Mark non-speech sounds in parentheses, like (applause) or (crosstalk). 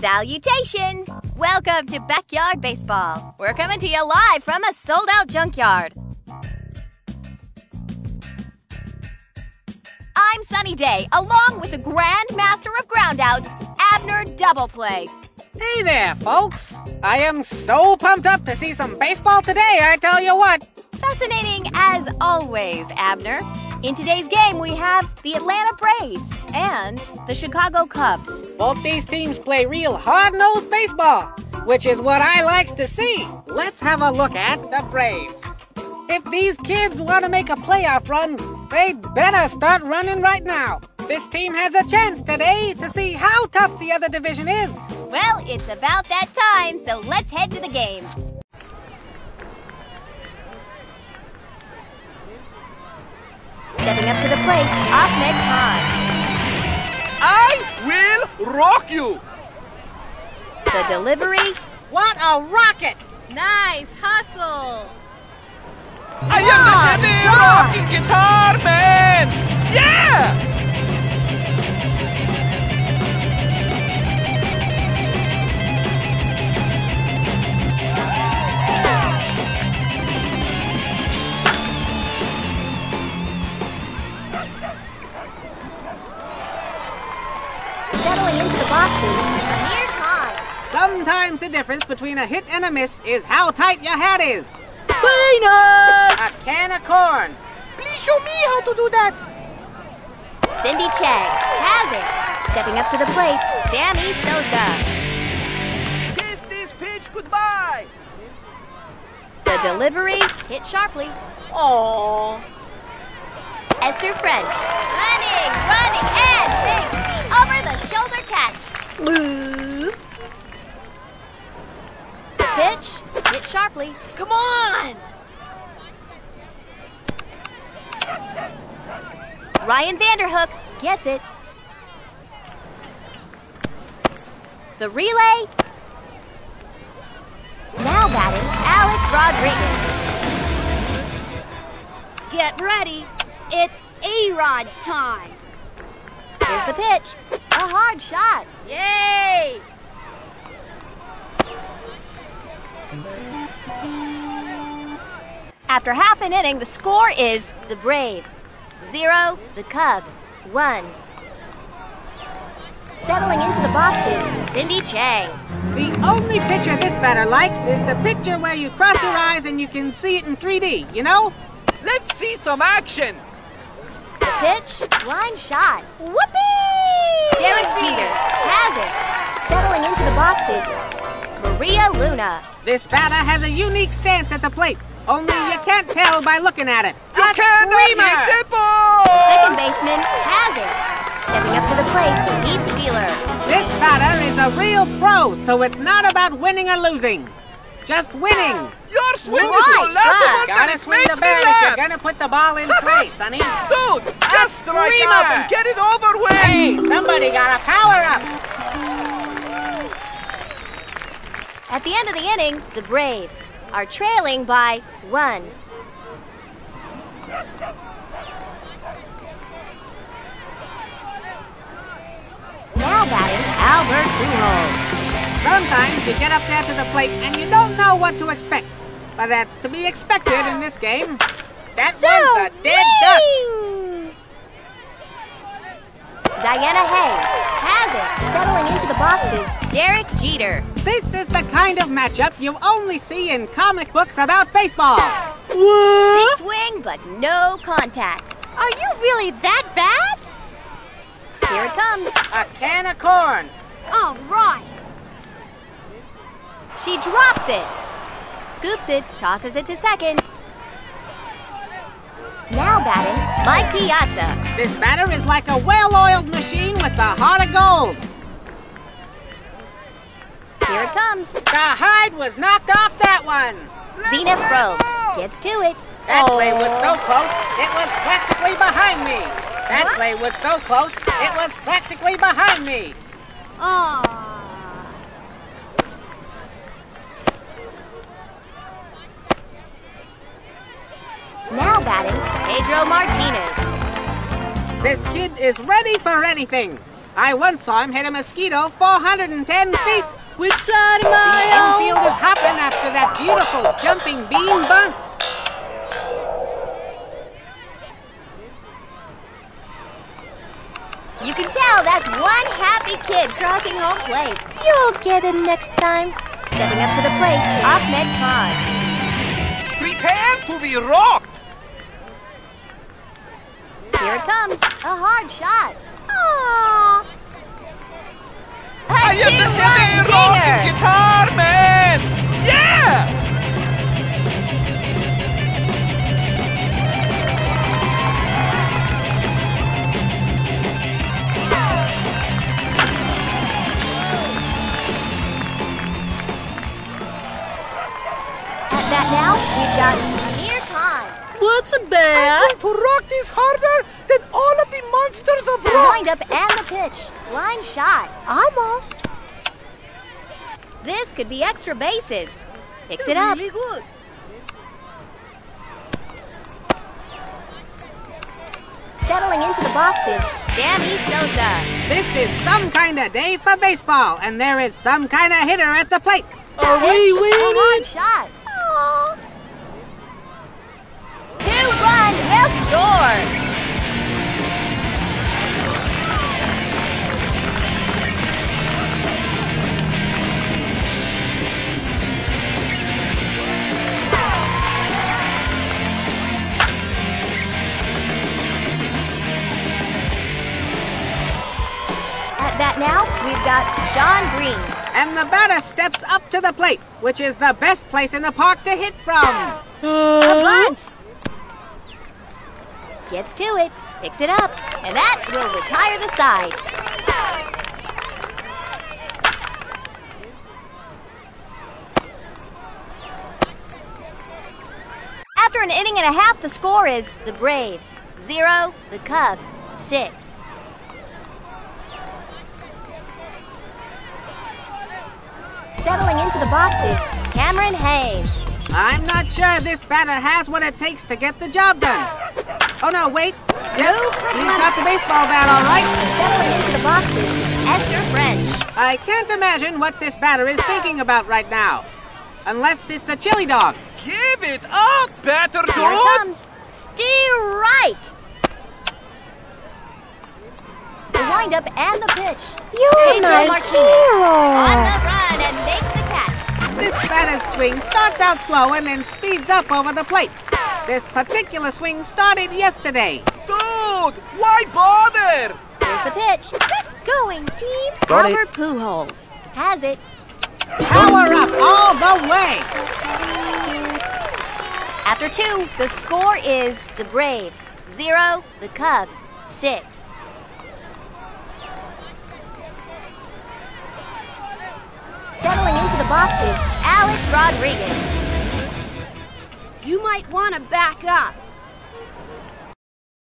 Salutations! Welcome to Backyard Baseball. We're coming to you live from a sold out junkyard. I'm Sunny Day, along with the Grand Master of Groundouts, Abner Doubleplay. Hey there, folks. I am so pumped up to see some baseball today, I tell you what. Fascinating as always, Abner. In today's game, we have the Atlanta Braves and the Chicago Cubs. Both these teams play real hard-nosed baseball, which is what I likes to see. Let's have a look at the Braves. If these kids want to make a playoff run, they'd better start running right now. This team has a chance today to see how tough the other division is. Well, it's about that time, so let's head to the game. Stepping up to the plate, Achmed Khan. I will rock you! The delivery, What a rocket! nice hustle. I am the Rock, heavy rock. rocking guitar man! Yeah! Sometimes the difference between a hit and a miss is how tight your hat is. A can of corn. Please show me how to do that! Cindy Chang has it. Stepping up to the plate, Sammy Sosa. Kiss this pitch goodbye! The delivery hit sharply. Oh. Esther French. Running, running, and makes the over the shoulder catch. The pitch hit sharply. Come on! Ryan Vanderhook gets it. The relay. Now batting, Alex Rodriguez. Get ready. It's A-Rod time. Here's the pitch. A hard shot. Yay! After half an inning, the score is the Braves zero, the Cubs one. Settling into the boxes, Cindy Chang. The only picture this batter likes is the picture where you cross your eyes and you can see it in 3D, you know? Let's see some action! The pitch, line shot. Whoopee! Derek Jeter has it. Settling into the boxes, Maria Luna. This batter has a unique stance at the plate, only you can't tell by looking at it. You a cannot screamer! hit the ball! Second baseman has it. Stepping up to the plate, Heath Wheeler. This batter is a real pro, so it's not about winning or losing. Just winning. Your swing Right, is so right. laughable that Gotta it swing makes the me bat if you're gonna put the ball in (laughs) play, Sonny. Dude, just strike screamer. out and get it over with! Hey, somebody got a power up. At the end of the inning, the Braves are trailing by one. Now batting, Albert Pujols. Sometimes you get up there to the plate and you don't know what to expect. But that's to be expected in this game. That one's a dead duck. Diana Hayes it. Settling into the boxes, Derek Jeter. This is the kind of matchup you only see in comic books about baseball. Big swing, but no contact. Are you really that bad? Here it comes. A can of corn. All right. She drops it. Scoops it, tosses it to second. Now batting, Mike Piazza. This batter is like a well-oiled machine with a heart of gold. Here it comes. The hide was knocked off that one. Zenith Probe gets to it. That oh. play was so close, it was practically behind me. That play was so close, it was practically behind me. Aw. Now batting, Pedro Martinez. This kid is ready for anything. I once saw him hit a mosquito 410 feet. Which side am The I on? infield is hopping after that beautiful jumping bean bunt. You can tell that's one happy kid crossing home plate. You'll get it next time. Stepping up to the plate, Achmed Khan. Prepare to be rocked! Here it comes. A hard shot. Aww. A I am the two-run dinger. guitar man! Yeah! At that now, we've got Amir Khan. What's a bat? to rock this harder than all of the monsters of The wind up and the pitch. Line shot. Almost. This could be extra bases. Picks it up. Really good. Settling into the boxes, Sammy Sosa. This is some kind of day for baseball, and there is some kind of hitter at the plate. Are we Pitch, a winning? line shot. Two runs will score. At that now, we've got John Green. And the batter steps up to the plate, which is the best place in the park to hit from. A bunt. Gets to it, picks it up, and that will retire the side. After an inning and a half, the score is the Braves zero, the Cubs six. Settling into the boxes, Cameron Haynes. I'm not sure this batter has what it takes to get the job done. Oh no, wait. Yep, he's got the baseball bat all right. Settling into the boxes, Esther French. I can't imagine what this batter is thinking about right now. Unless it's a chili dog. Give it up, better Here dude! it comes. Strike. The windup and the pitch. You're Pedro my Martinez on the run and makes the catch. This batter's swing starts out slow and then speeds up over the plate. This particular swing started yesterday. Dude, why bother? Here's the pitch. Going, team. Albert Pujols has it. Power up all the way. After two, the score is the Braves zero, the Cubs six. Settling into the boxes, Alex Rodriguez. You might want to back up.